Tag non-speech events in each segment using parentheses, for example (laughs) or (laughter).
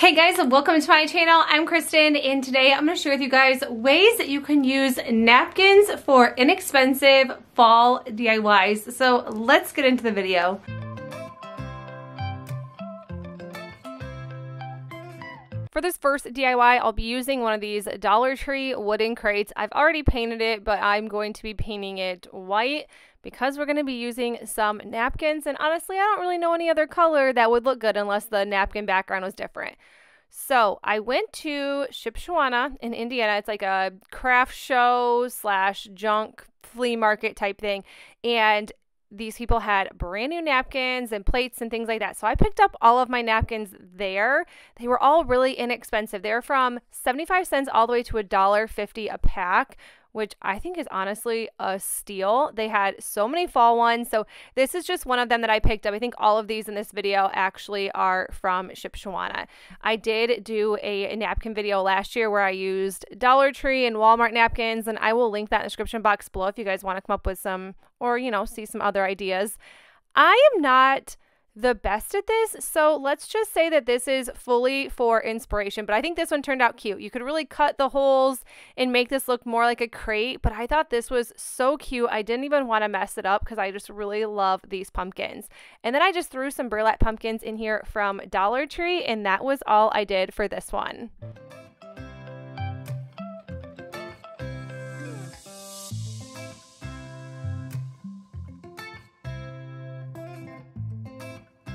Hey guys, welcome to my channel. I'm Kristin and today I'm going to share with you guys ways that you can use napkins for inexpensive fall DIYs. So let's get into the video. For this first DIY, I'll be using one of these Dollar Tree wooden crates. I've already painted it, but I'm going to be painting it white because we're going to be using some napkins. And honestly, I don't really know any other color that would look good unless the napkin background was different. So I went to Shipshewana in Indiana. It's like a craft show slash junk flea market type thing. And these people had brand new napkins and plates and things like that. So I picked up all of my napkins there. They were all really inexpensive. They're from 75 cents all the way to a dollar 50 a pack, which I think is honestly a steal. They had so many fall ones. So this is just one of them that I picked up. I think all of these in this video actually are from Shipshewana. I did do a, napkin video last year where I used Dollar Tree and Walmart napkins, and I will link that in the description box below if you guys want to come up with some or, you know, see some other ideas. I am not the best at this. So let's just say that this is fully for inspiration. But I think this one turned out cute. You could really cut the holes and make this look more like a crate. But I thought this was so cute. I didn't even want to mess it up because I just really love these pumpkins. And then I just threw some burlap pumpkins in here from Dollar Tree. And that was all I did for this one.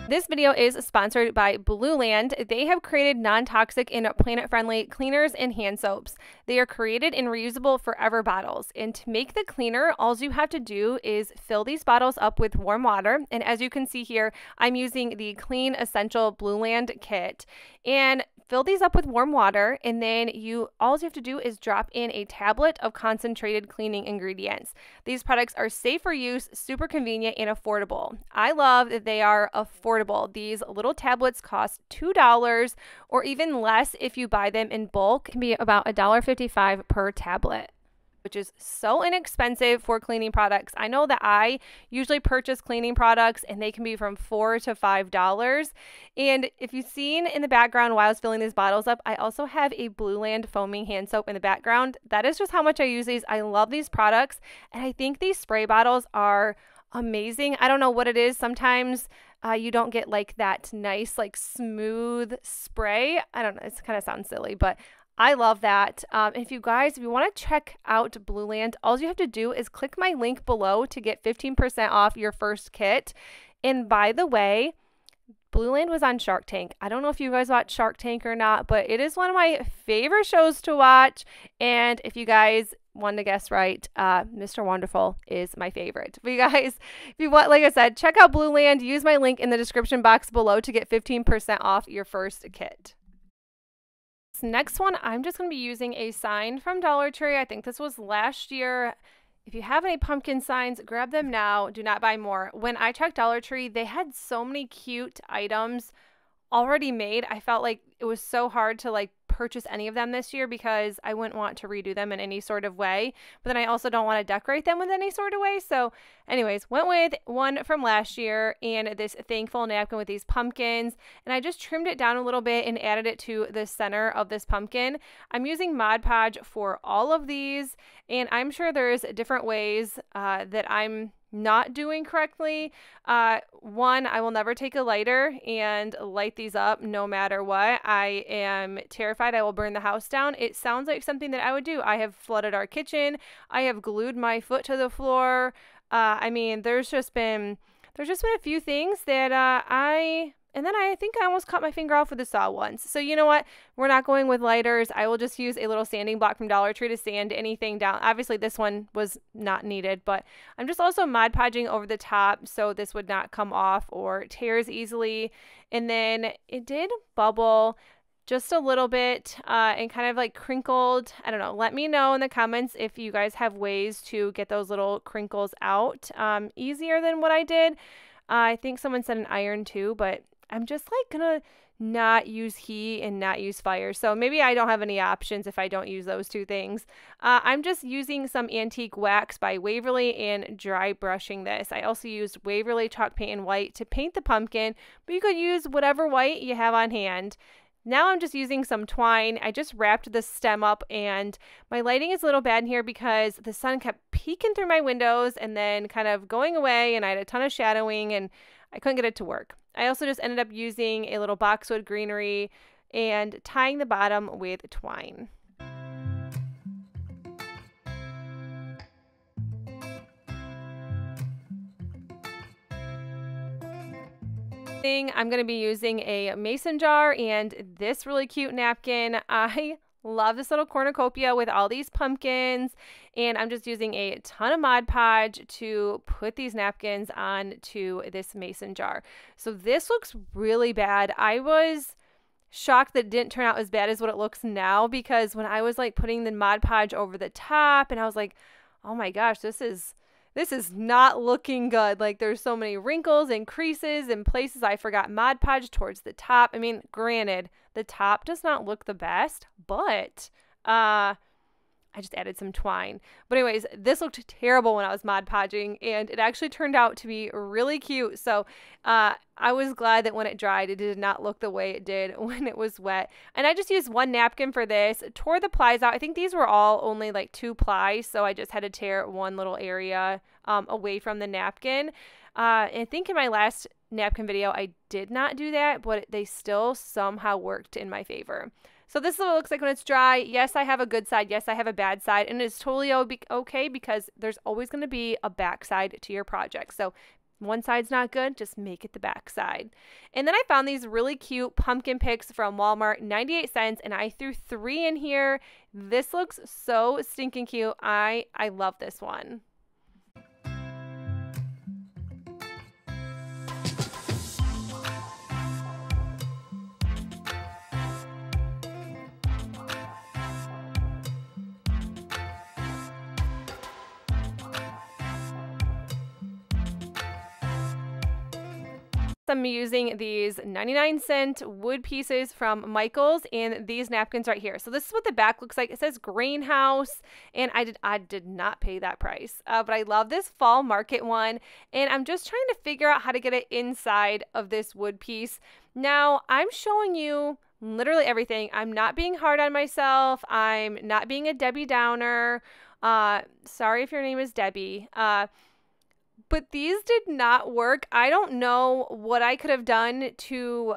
This video is sponsored by Blueland. They have created non-toxic and planet-friendly cleaners and hand soaps. They are created in reusable forever bottles. And to make the cleaner, all you have to do is fill these bottles up with warm water. And as you can see here, I'm using the Clean Essential Blueland kit. And fill these up with warm water and then you all you have to do is drop in a tablet of concentrated cleaning ingredients. These products are safe for use, super convenient and affordable. I love that they are affordable. These little tablets cost $2 or even less if you buy them in bulk. It can be about $1.55 per tablet which is so inexpensive for cleaning products. I know that I usually purchase cleaning products and they can be from four to five dollars. And if you've seen in the background while I was filling these bottles up, I also have a Blueland foaming hand soap in the background. That is just how much I use these. I love these products, and I think these spray bottles are amazing. I don't know what it is. Sometimes uh, you don't get like that nice, like smooth spray. I don't know. It kind of sounds silly, but I love that. Um, if you guys, if you want to check out Blueland, all you have to do is click my link below to get 15% off your first kit. And by the way, Blueland was on Shark Tank. I don't know if you guys watch Shark Tank or not, but it is one of my favorite shows to watch. And if you guys want to guess right, uh, Mr. Wonderful is my favorite. (laughs) But you guys, if you want, like I said, check out Blueland. Use my link in the description box below to get 15% off your first kit. Next one, I'm just going to be using a sign from Dollar Tree. I think this was last year. If you have any pumpkin signs, grab them now. Do not buy more. When I checked Dollar Tree, they had so many cute items already made. I felt like it was so hard to like purchase any of them this year because I wouldn't want to redo them in any sort of way. But then I also don't want to decorate them with any sort of way. So, anyways, went with one from last year and this thankful napkin with these pumpkins. And I just trimmed it down a little bit and added it to the center of this pumpkin. I'm using Mod Podge for all of these. And I'm sure there's different ways uh, that I'm not doing correctly. Uh, one, I will never take a lighter and light these up no matter what. I am terrified I will burn the house down. It sounds like something that I would do. I have flooded our kitchen. I have glued my foot to the floor. Uh, I mean, there's just been there's just been a few things that uh, I and then I think I almost cut my finger off with a saw once. So you know what? We're not going with lighters. I will just use a little sanding block from Dollar Tree to sand anything down. Obviously this one was not needed, but I'm just also Mod Podging over the top so this would not come off or tears easily. And then it did bubble just a little bit uh, and kind of like crinkled. I don't know. Let me know in the comments if you guys have ways to get those little crinkles out um, easier than what I did. Uh, I think someone said an iron too, but I'm just like gonna not use heat and not use fire. So maybe I don't have any options if I don't use those two things. Uh, I'm just using some antique wax by Waverly and dry brushing this. I also used Waverly chalk paint and white to paint the pumpkin, but you could use whatever white you have on hand. Now I'm just using some twine. I just wrapped the stem up and my lighting is a little bad in here because the sun kept peeking through my windows and then kind of going away and I had a ton of shadowing and I couldn't get it to work. I also just ended up using a little boxwood greenery and tying the bottom with twine. I'm going to be using a mason jar and this really cute napkin. (laughs) I love this little cornucopia with all these pumpkins and I'm just using a ton of Mod Podge to put these napkins on to this mason jar. So this looks really bad. I was shocked that it didn't turn out as bad as what it looks now because when I was like putting the Mod Podge over the top and I was like, oh my gosh, this is this is not looking good. Like there's so many wrinkles and creases and places I forgot Mod Podge towards the top. I mean, granted, the top does not look the best, but uh I just added some twine. But anyways, this looked terrible when I was Mod Podging, and it actually turned out to be really cute. So uh, I was glad that when it dried, it did not look the way it did (laughs) when it was wet. And I just used one napkin for this, tore the plies out. I think these were all only like two plies, so I just had to tear one little area um, away from the napkin. Uh, I think in my last napkin video, I did not do that, but they still somehow worked in my favor. So this is what it looks like when it's dry. Yes, I have a good side. Yes, I have a bad side. And it's totally okay because there's always going to be a backside to your project. So one side's not good, just make it the back side. And then I found these really cute pumpkin picks from Walmart, 98 cents, and I threw three in here. This looks so stinking cute. I I love this one. I'm using these 99 cent wood pieces from Michaels and these napkins right here. So this is what the back looks like. It says greenhouse and I did I did not pay that price. Uh, but I love this fall market one and I'm just trying to figure out how to get it inside of this wood piece. Now I'm showing you literally everything. I'm not being hard on myself. I'm not being a Debbie Downer. Uh, sorry if your name is Debbie. Uh, but these did not work. I don't know what I could have done to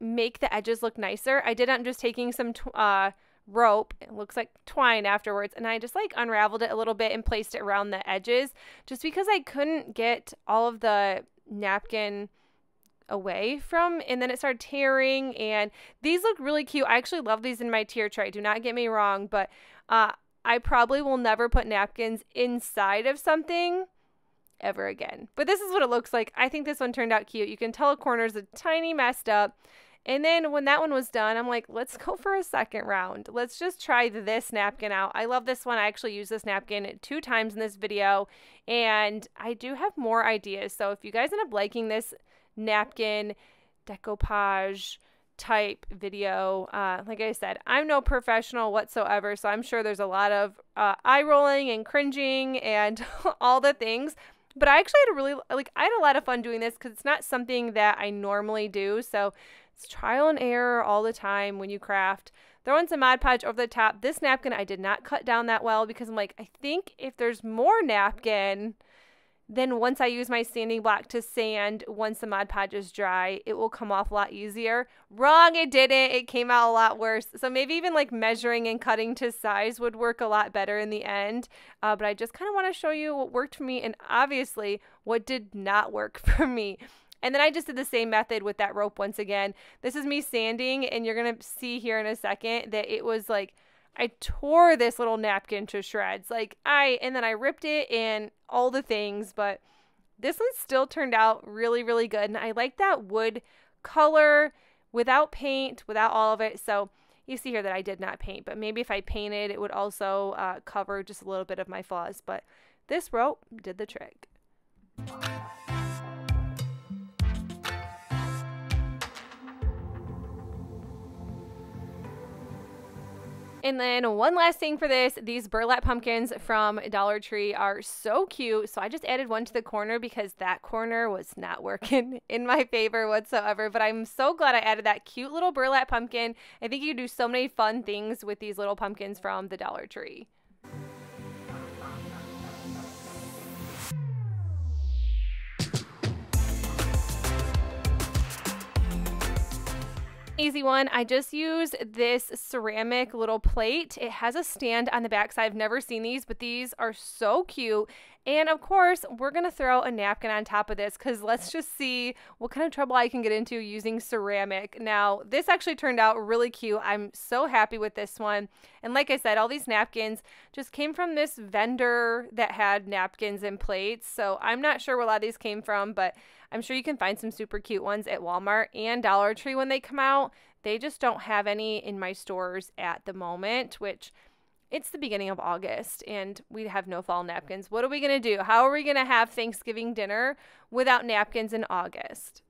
make the edges look nicer. I did. I'm just taking some uh, rope. It looks like twine afterwards, and I just like unraveled it a little bit and placed it around the edges, just because I couldn't get all of the napkin away from and then it started tearing and these look really cute i actually love these in my tier tray do not get me wrong but uh, i probably will never put napkins inside of something ever again. But this is what it looks like. I think this one turned out cute. You can tell a corner's a tiny messed up. And then when that one was done, I'm like, let's go for a second round. Let's just try this napkin out. I love this one. I actually used this napkin two times in this video, and I do have more ideas. So if you guys end up liking this napkin decoupage type video, uh, like I said, I'm no professional whatsoever, so I'm sure there's a lot of uh, eye rolling and cringing and (laughs) all the things. But I actually had a really like I had a lot of fun doing this because it's not something that I normally do. So it's trial and error all the time when you craft. Throwing some Mod Podge over the top. This napkin I did not cut down that well because I'm like, I think if there's more napkin, then once I use my sanding block to sand, once the Mod Podge is dry, it will come off a lot easier. Wrong, it didn't. It came out a lot worse. So maybe even like measuring and cutting to size would work a lot better in the end. Uh, but I just kind of want to show you what worked for me and obviously what did not work (laughs) for me. And then I just did the same method with that rope once again. This is me sanding and you're going to see here in a second that it was like I tore this little napkin to shreds. Like I and then I ripped it and all the things, but this one still turned out really really good and I like that wood color without paint, without all of it. So you see here that I did not paint, but maybe if I painted, it would also uh, cover just a little bit of my flaws. But this rope did the trick. And then one last thing for this, these burlap pumpkins from Dollar Tree are so cute. So I just added one to the corner because that corner was not working (laughs) in my favor whatsoever. But I'm so glad I added that cute little burlap pumpkin. I think you do so many fun things with these little pumpkins from the Dollar Tree. Easy one. I just used this ceramic little plate. It has a stand on the back side. I've never seen these, but these are so cute. And of course, we're going to throw a napkin on top of this because let's just see what kind of trouble I can get into using ceramic. Now, this actually turned out really cute. I'm so happy with this one. And like I said, all these napkins just came from this vendor that had napkins and plates. So I'm not sure where a lot of these came from, but I'm sure you can find some super cute ones at Walmart and Dollar Tree when they come out. They just don't have any in my stores at the moment, which it's the beginning of August and we have no fall napkins. What are we going to do? How are we going to have Thanksgiving dinner without napkins in August?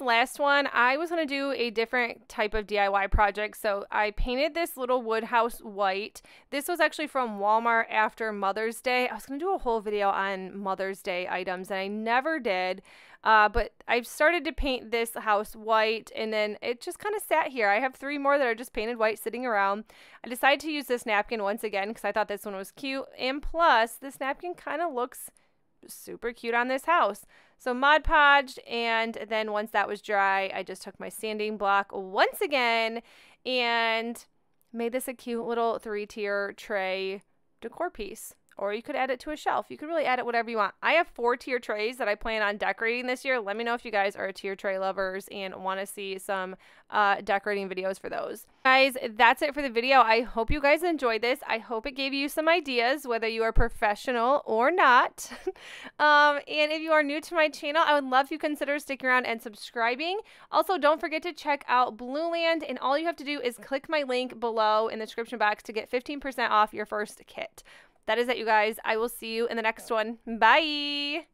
Last one, I was going to do a different type of DIY project. So I painted this little wood house white. This was actually from Walmart after Mother's Day. I was going to do a whole video on Mother's Day items and I never did. Uh, but I've started to paint this house white and then it just kind of sat here. I have three more that are just painted white sitting around. I decided to use this napkin once again because I thought this one was cute. And plus, this napkin kind of looks super cute on this house. So Mod Podged, and then once that was dry, I just took my sanding block once again and made this a cute little three-tier tray decor piece or you could add it to a shelf. You could really add it whatever you want. I have four tier trays that I plan on decorating this year. Let me know if you guys are tier tray lovers and want to see some uh, decorating videos for those. Guys, that's it for the video. I hope you guys enjoyed this. I hope it gave you some ideas, whether you are professional or not. (laughs) um, and if you are new to my channel, I would love if you consider sticking around and subscribing. Also, don't forget to check out Blueland, and all you have to do is click my link below in the description box to get 15% off your first kit that is it, you guys. I will see you in the next one. Bye.